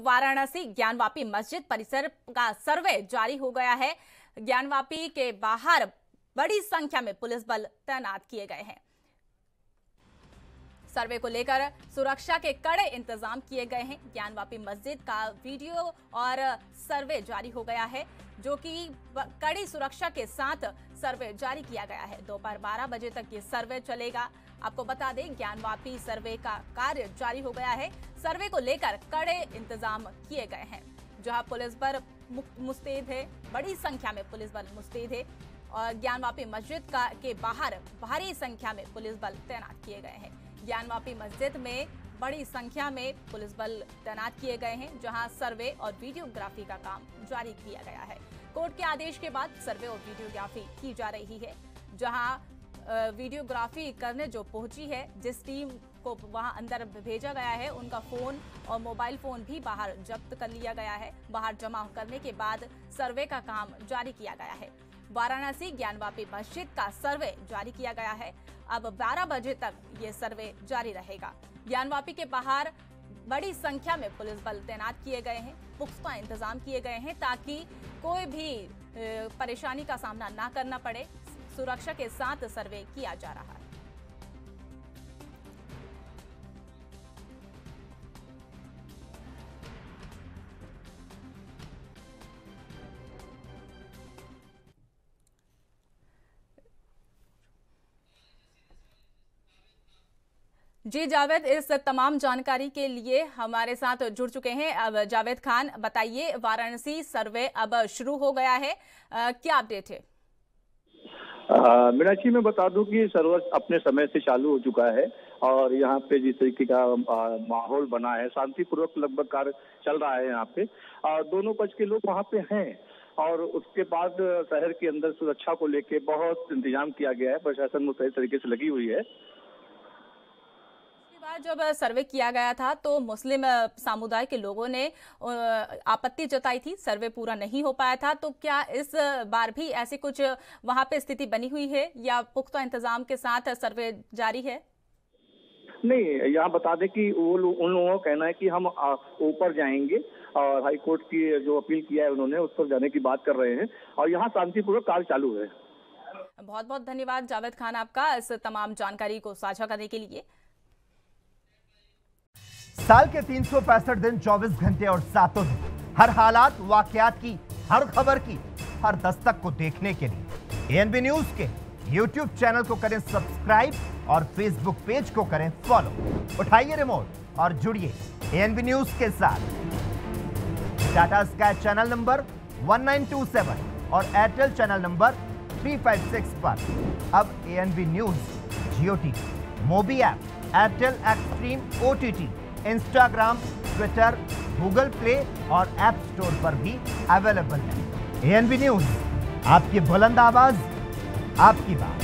वाराणसी ज्ञानवापी मस्जिद परिसर का सर्वे जारी हो गया है। ज्ञानवापी के बाहर बड़ी संख्या में पुलिस बल तैनात किए गए हैं। सर्वे को लेकर सुरक्षा के कड़े इंतज़ाम किए गए हैं। ज्ञानवापी मस्जिद का वीडियो और सर्वे जारी हो गया है, जो कि कड़ी सुरक्षा के साथ सर्वे जारी किया गया है। दोपहर 12 बजे तक ये सर्वे चलेगा। आपको बता दें, ज्ञानवापी सर्वे का कार्य जारी हो गया है। सर्वे को लेकर कड़े इंतज़ाम किए गए हैं, जहाँ पुलिस बल मुस्तैद है, बड़ी संख्या में पुलिस बल मुस्तैद है, और ज्ञानवापी मस्जिद का, के बाहर भारी संख्या में पुलिस बल तैनात किए गए हैं। ज्ञानवापी मस्जिद में बड़ी संख्या में पुलिस बल तैनात किए गए हैं, जहाँ सर्वे और वीडियोग्राफी का काम जारी किया गया है। कोर्ट के आदेश के बाद सर्वे और वीडियोग्राफी की जा रही है, जहाँ वीडियोग्राफी करने जो पहुँची है, जिस टीम को वहाँ अंदर भेजा गया है, उनका फ़ोन और मोबाइल फ़ोन भी बाहर जब्त कर लिया गया है। बाहर जमा करने के बाद सर्वे का काम जारी किया गया है। वाराणसी ज्ञानवापी मस्जिद का सर्वे जारी किया गया है। अब 12 बजे तक ये सर्वे जारी रहेगा। ज्ञानवापी के बाहर बड़ी संख्या में पुलिस बल तैनात किए गए हैं। पुख्ता इंतज़ाम किए गए हैं ताकि कोई भी परेशानी का सामना ना करना पड़े। सुरक्षा के साथ सर्वे किया जा रहा है। जी जावेद इस तमाम जानकारी के लिए हमारे साथ जुड़ चुके हैं। अब जावेद खान बताइए वाराणसी सर्वे अब शुरू हो गया है। आ, क्या अपडेट है? मीनाक्षी, मैं बता दूँ कि सर्वर अपने समय से चालू हो चुका है और यहाँ पे जिस तरीके का माहौल बना है, शांतिपूर्वक लगभग कार्य चल रहा है यहाँ पे। और दोनों पक्ष के लोग वहाँ पे हैं और उसके बाद शहर के अंदर सुरक्षा को लेके बहुत इंतज़ाम किया गया है, प्रशासन मुस्तैद तरीके से लगी हुई है। जब सर्वे किया गया था तो मुस्लिम समुदाय के लोगों ने आपत्ति जताई थी सर्वे पूरा नहीं हो पाया था तो क्या इस बार भी ऐसी कुछ वहाँ पे स्थिति बनी हुई है या पुख्ता इंतज़ाम के साथ सर्वे जारी है? नहीं यहाँ बता दें कि वो लो, उन लोगों का कहना है कि हम ऊपर जाएँगे और हाई कोर्ट की जो अपील किया है उन्होंने उस पर जाने की बात कर रहे हैं और यहाँ शांतिपूर्वक कार्य चालू है। बहुत बहुत धन्यवाद जावेद खान आपका इस तमाम जानकारी को साझा करने के लिए। साल के तीन सौ पैंसठ दिन 24 घंटे और सातों दिन। हर हालात, वाकयात की, हर खबर की, हर दस्तक को देखने के लिए। एएनबी न्यूज़ के यूट्यूब चैनल को करें सब्सक्राइब और फेसबुक पेज को करें फॉलो उठाइए रिमोट और जुड़िए एएनबी न्यूज़ के साथ। टाटा स्काई चैनल नंबर 1927 और एयरटेल चैनल नंबर 356 पर। अब ANB news Jio T Mobi app Airtel Xstream OTT Instagram Twitter Google Play और एप स्टोर पर भी अवेलेबल है। एएनबी न्यूज़ आपकी बुलंद आवाज़, आपकी बात।